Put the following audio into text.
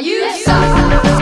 you suck.